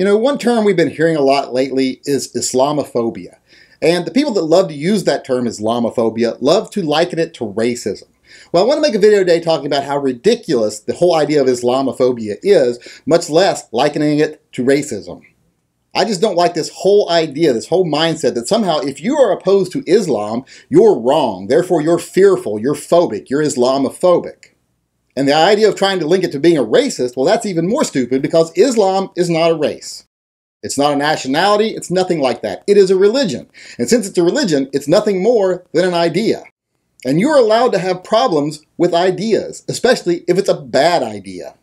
You know, one term we've been hearing a lot lately is Islamophobia. And the people that love to use that term Islamophobia love to liken it to racism. Well, I want to make a video today talking about how ridiculous the whole idea of Islamophobia is, much less likening it to racism. I just don't like this whole idea, this whole mindset that somehow if you are opposed to Islam, you're wrong. Therefore, you're fearful, you're phobic, you're Islamophobic. And the idea of trying to link it to being a racist, well, that's even more stupid because Islam is not a race. It's not a nationality, it's nothing like that. It is a religion. And since it's a religion, it's nothing more than an idea. And you're allowed to have problems with ideas, especially if it's a bad idea.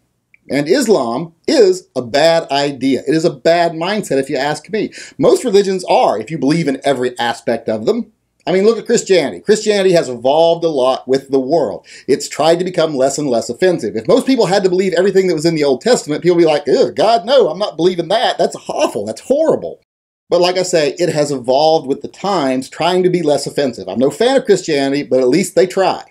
And Islam is a bad idea. It is a bad mindset, if you ask me. Most religions are, if you believe in every aspect of them. I mean, look at Christianity. Christianity has evolved a lot with the world. It's tried to become less and less offensive. If most people had to believe everything that was in the Old Testament, people would be like, God, no, I'm not believing that. That's awful. That's horrible. But like I say, it has evolved with the times, trying to be less offensive. I'm no fan of Christianity, but at least they try.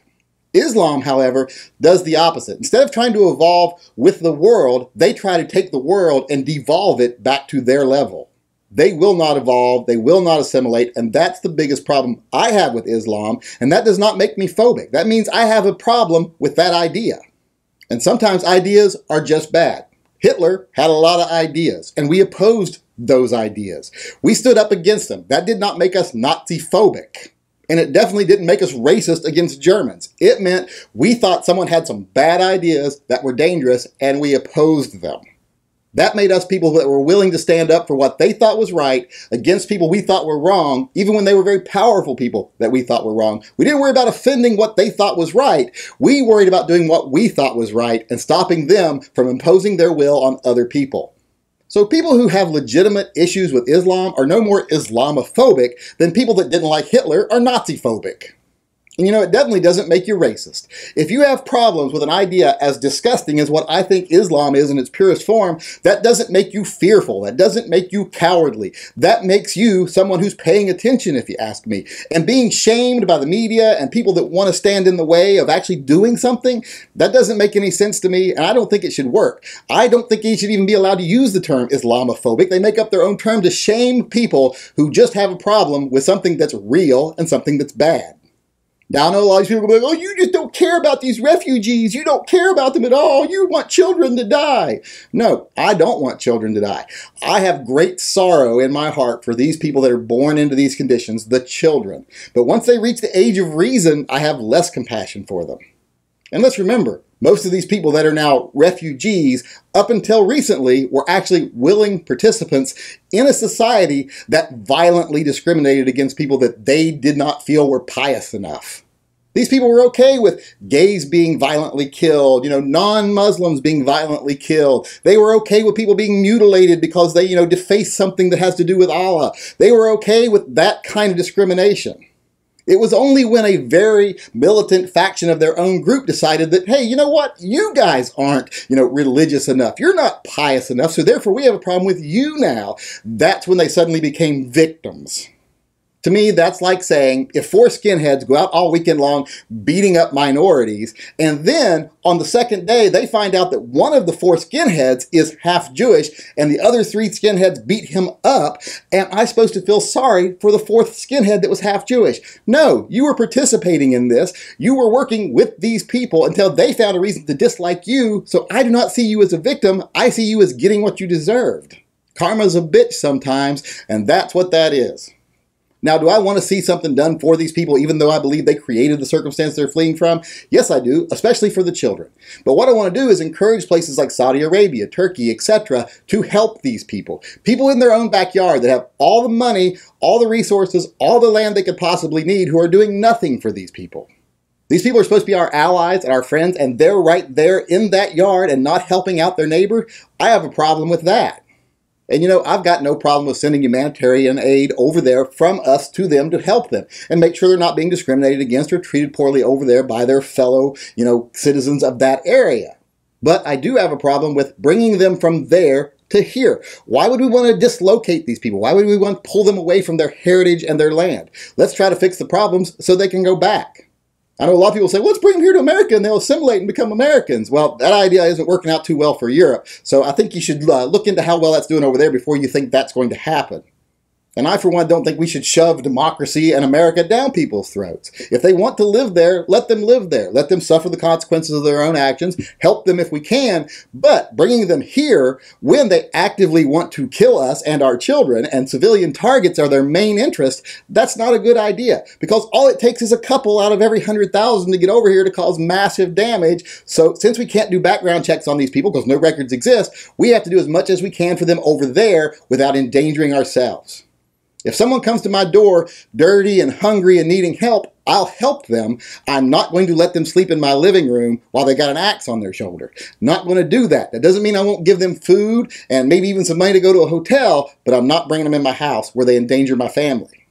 Islam, however, does the opposite. Instead of trying to evolve with the world, they try to take the world and devolve it back to their level. They will not evolve, they will not assimilate, and that's the biggest problem I have with Islam, and that does not make me phobic. That means I have a problem with that idea. And sometimes ideas are just bad. Hitler had a lot of ideas, and we opposed those ideas. We stood up against them. That did not make us Nazi phobic. And it definitely didn't make us racist against Germans. It meant we thought someone had some bad ideas that were dangerous and we opposed them. That made us people that were willing to stand up for what they thought was right against people we thought were wrong, even when they were very powerful people that we thought were wrong. We didn't worry about offending what they thought was right. We worried about doing what we thought was right and stopping them from imposing their will on other people. So people who have legitimate issues with Islam are no more Islamophobic than people that didn't like Hitler are Nazi phobic. And you know, it definitely doesn't make you racist. If you have problems with an idea as disgusting as what I think Islam is in its purest form, that doesn't make you fearful. That doesn't make you cowardly. That makes you someone who's paying attention, if you ask me. And being shamed by the media and people that want to stand in the way of actually doing something, that doesn't make any sense to me, and I don't think it should work. I don't think you should even be allowed to use the term Islamophobic. They make up their own term to shame people who just have a problem with something that's real and something that's bad. Now I know a lot of people go, oh, you just don't care about these refugees. You don't care about them at all. You want children to die. No, I don't want children to die. I have great sorrow in my heart for these people that are born into these conditions, the children. But once they reach the age of reason, I have less compassion for them. And let's remember, most of these people that are now refugees, up until recently, were actually willing participants in a society that violently discriminated against people that they did not feel were pious enough. These people were okay with gays being violently killed, you know, non-Muslims being violently killed. They were okay with people being mutilated because they, you know, deface something that has to do with Allah. They were okay with that kind of discrimination. It was only when a very militant faction of their own group decided that, hey, you know what? You guys aren't, you know, religious enough. You're not pious enough. So therefore we have a problem with you now. That's when they suddenly became victims. To me, that's like saying if four skinheads go out all weekend long beating up minorities, and then on the second day they find out that one of the four skinheads is half Jewish and the other three skinheads beat him up, am I supposed to feel sorry for the fourth skinhead that was half Jewish? No, you were participating in this. You were working with these people until they found a reason to dislike you, so I do not see you as a victim. I see you as getting what you deserved. Karma's a bitch sometimes, and that's what that is. Now, do I want to see something done for these people, even though I believe they created the circumstance they're fleeing from? Yes, I do, especially for the children. But what I want to do is encourage places like Saudi Arabia, Turkey, etc., to help these people. People in their own backyard that have all the money, all the resources, all the land they could possibly need, who are doing nothing for these people. These people are supposed to be our allies and our friends, and they're right there in that yard and not helping out their neighbor. I have a problem with that. And you know, I've got no problem with sending humanitarian aid over there from us to them to help them and make sure they're not being discriminated against or treated poorly over there by their fellow, you know, citizens of that area. But I do have a problem with bringing them from there to here. Why would we want to dislocate these people? Why would we want to pull them away from their heritage and their land? Let's try to fix the problems so they can go back. I know a lot of people say, let's bring them here to America and they'll assimilate and become Americans. Well, that idea isn't working out too well for Europe. So I think you should uh, look into how well that's doing over there before you think that's going to happen. And I, for one, don't think we should shove democracy and America down people's throats. If they want to live there, let them live there. Let them suffer the consequences of their own actions. Help them if we can. But bringing them here when they actively want to kill us and our children and civilian targets are their main interest, that's not a good idea. Because all it takes is a couple out of every 100,000 to get over here to cause massive damage. So since we can't do background checks on these people because no records exist, we have to do as much as we can for them over there without endangering ourselves. If someone comes to my door dirty and hungry and needing help, I'll help them. I'm not going to let them sleep in my living room while they got an axe on their shoulder. Not going to do that. That doesn't mean I won't give them food and maybe even some money to go to a hotel, but I'm not bringing them in my house where they endanger my family.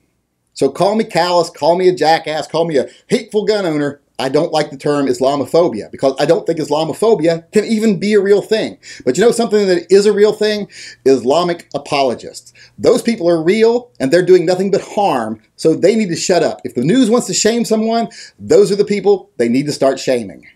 So call me callous, call me a jackass, call me a hateful gun owner. I don't like the term Islamophobia because I don't think Islamophobia can even be a real thing. But you know something that is a real thing? Islamic apologists. Those people are real and they're doing nothing but harm, so they need to shut up. If the news wants to shame someone, those are the people they need to start shaming.